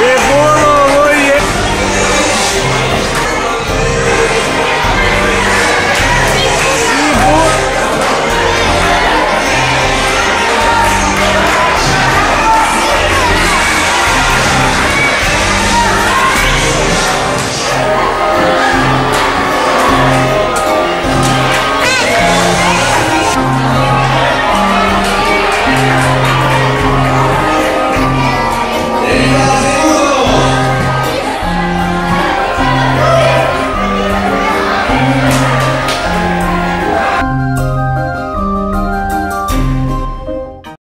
Yeah, boy.